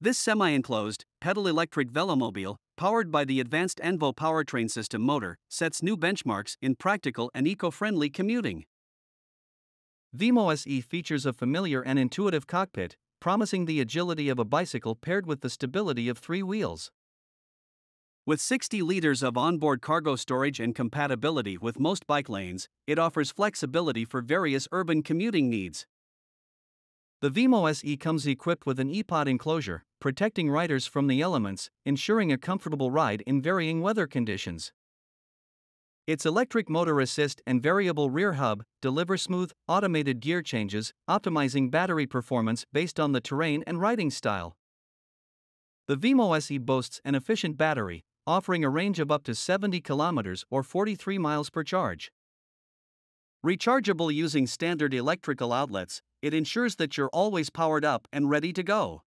This semi enclosed, pedal electric velomobile, powered by the advanced Envo powertrain system motor, sets new benchmarks in practical and eco friendly commuting. Veemo SE features a familiar and intuitive cockpit, promising the agility of a bicycle paired with the stability of three wheels. With 60 liters of onboard cargo storage and compatibility with most bike lanes, it offers flexibility for various urban commuting needs. The Veemo SE comes equipped with an e-pod enclosure, protecting riders from the elements, ensuring a comfortable ride in varying weather conditions. Its electric motor assist and variable rear hub deliver smooth, automated gear changes, optimizing battery performance based on the terrain and riding style. The Veemo SE boasts an efficient battery, offering a range of up to 70 kilometers or 43 miles per charge. Rechargeable using standard electrical outlets, it ensures that you're always powered up and ready to go.